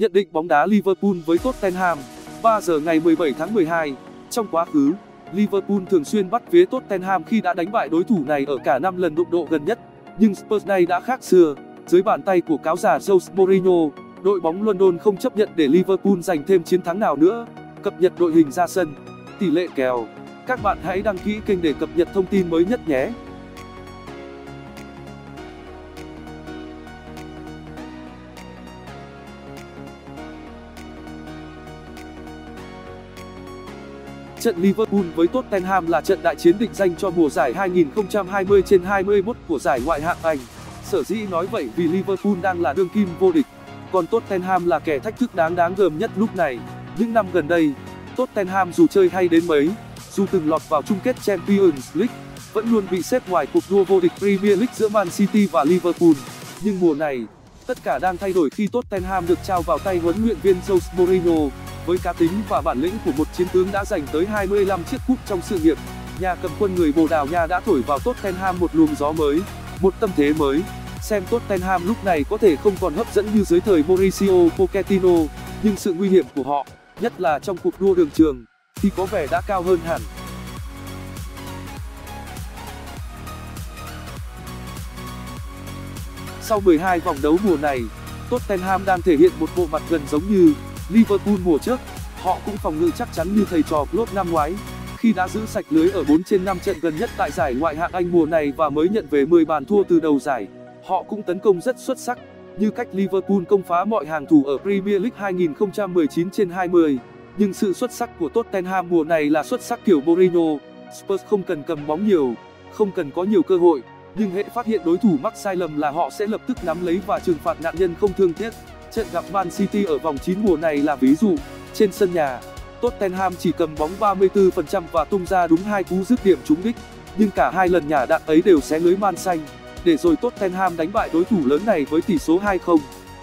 Nhận định bóng đá Liverpool với Tottenham 3 giờ ngày 17 tháng 12 Trong quá khứ, Liverpool thường xuyên bắt vía Tottenham khi đã đánh bại đối thủ này ở cả 5 lần đụng độ gần nhất. Nhưng Spurs này đã khác xưa, dưới bàn tay của cáo già Jose Mourinho, đội bóng London không chấp nhận để Liverpool giành thêm chiến thắng nào nữa. Cập nhật đội hình ra sân, tỷ lệ kèo. Các bạn hãy đăng ký kênh để cập nhật thông tin mới nhất nhé. Trận Liverpool với Tottenham là trận đại chiến định danh cho mùa giải 2020 trên 21 của giải Ngoại hạng Anh. Sở dĩ nói vậy vì Liverpool đang là đương kim vô địch, còn Tottenham là kẻ thách thức đáng đáng gờm nhất lúc này. Những năm gần đây, Tottenham dù chơi hay đến mấy, dù từng lọt vào chung kết Champions League, vẫn luôn bị xếp ngoài cuộc đua vô địch Premier League giữa Man City và Liverpool. Nhưng mùa này, tất cả đang thay đổi khi Tottenham được trao vào tay huấn luyện viên Jose Mourinho với cá tính và bản lĩnh của một chiến tướng đã giành tới 25 chiếc cúp trong sự nghiệp. Nhà cầm quân người bồ đào nha đã thổi vào tottenham một luồng gió mới, một tâm thế mới. Xem tottenham lúc này có thể không còn hấp dẫn như dưới thời mauricio pochettino, nhưng sự nguy hiểm của họ, nhất là trong cuộc đua đường trường, thì có vẻ đã cao hơn hẳn. Sau 12 vòng đấu mùa này, tottenham đang thể hiện một bộ mặt gần giống như Liverpool mùa trước, họ cũng phòng ngự chắc chắn như thầy trò Klopp năm ngoái, khi đã giữ sạch lưới ở 4 trên 5 trận gần nhất tại giải Ngoại hạng Anh mùa này và mới nhận về 10 bàn thua từ đầu giải. Họ cũng tấn công rất xuất sắc, như cách Liverpool công phá mọi hàng thủ ở Premier League 2019 trên 20. Nhưng sự xuất sắc của Tottenham mùa này là xuất sắc kiểu Mourinho. Spurs không cần cầm bóng nhiều, không cần có nhiều cơ hội, nhưng hệ phát hiện đối thủ mắc sai lầm là họ sẽ lập tức nắm lấy và trừng phạt nạn nhân không thương tiếc. Trận gặp Man City ở vòng 9 mùa này là ví dụ, trên sân nhà, Tottenham chỉ cầm bóng 34% và tung ra đúng hai cú dứt điểm trúng đích, nhưng cả hai lần nhà đạn ấy đều xé lưới man xanh, để rồi Tottenham đánh bại đối thủ lớn này với tỷ số 2-0.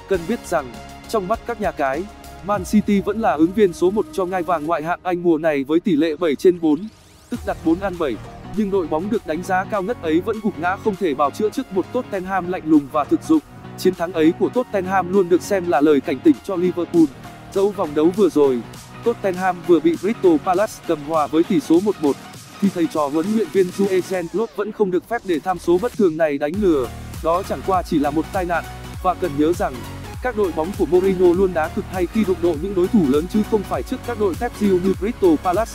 Cần biết rằng, trong mắt các nhà cái, Man City vẫn là ứng viên số 1 cho ngai vàng ngoại hạng Anh mùa này với tỷ lệ 7 trên 4, tức đặt 4 ăn 7. Nhưng đội bóng được đánh giá cao ngất ấy vẫn gục ngã không thể bào chữa trước một Tottenham lạnh lùng và thực dụng. Chiến thắng ấy của Tottenham luôn được xem là lời cảnh tỉnh cho Liverpool. Dẫu vòng đấu vừa rồi, Tottenham vừa bị Crystal Palace cầm hòa với tỷ số 1-1, thì thầy trò huấn luyện viên Jurgen Klopp vẫn không được phép để tham số bất thường này đánh lừa. Đó chẳng qua chỉ là một tai nạn, và cần nhớ rằng, các đội bóng của Mourinho luôn đá cực hay khi đụng độ những đối thủ lớn chứ không phải trước các đội tép diêu như Crystal Palace.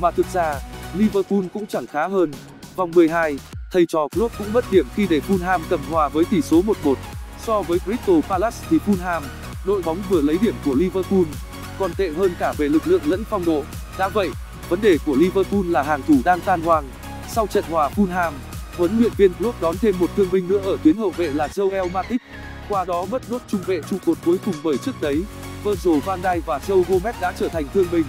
Mà thực ra, Liverpool cũng chẳng khá hơn. Vòng 12, thầy trò Klopp cũng mất điểm khi để Fulham cầm hòa với tỷ số 1-1. So với Crystal Palace thì Fulham, đội bóng vừa lấy điểm của Liverpool, còn tệ hơn cả về lực lượng lẫn phong độ. Đã vậy, vấn đề của Liverpool là hàng thủ đang tan hoang. Sau trận hòa Fulham, huấn luyện viên Klopp đón thêm một thương binh nữa ở tuyến hậu vệ là Joel Matip. Qua đó mất nốt trung vệ trụ cột cuối cùng bởi trước đấy, Virgil van Dijk và Joe Gomez đã trở thành thương binh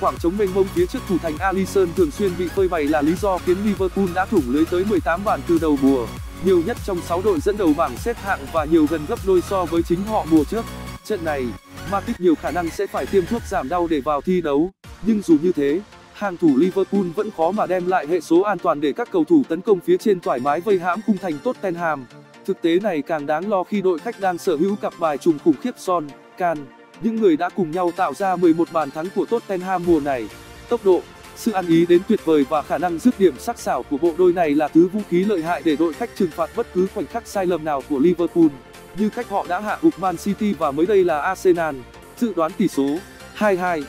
khoảng trống mênh mông phía trước thủ thành Alisson thường xuyên bị phơi bày là lý do khiến Liverpool đã thủng lưới tới 18 bàn từ đầu mùa, nhiều nhất trong 6 đội dẫn đầu bảng xếp hạng và nhiều gần gấp đôi so với chính họ mùa trước. Trận này, Matic nhiều khả năng sẽ phải tiêm thuốc giảm đau để vào thi đấu, nhưng dù như thế, hàng thủ Liverpool vẫn khó mà đem lại hệ số an toàn để các cầu thủ tấn công phía trên thoải mái vây hãm khung thành Tottenham. Thực tế này càng đáng lo khi đội khách đang sở hữu cặp bài trùng khủng khiếp Son, Can những người đã cùng nhau tạo ra 11 bàn thắng của Tottenham mùa này. Tốc độ, sự ăn ý đến tuyệt vời và khả năng dứt điểm sắc sảo của bộ đôi này là thứ vũ khí lợi hại để đội khách trừng phạt bất cứ khoảnh khắc sai lầm nào của Liverpool, như cách họ đã hạ gục Man City và mới đây là Arsenal. Dự đoán tỷ số 2-2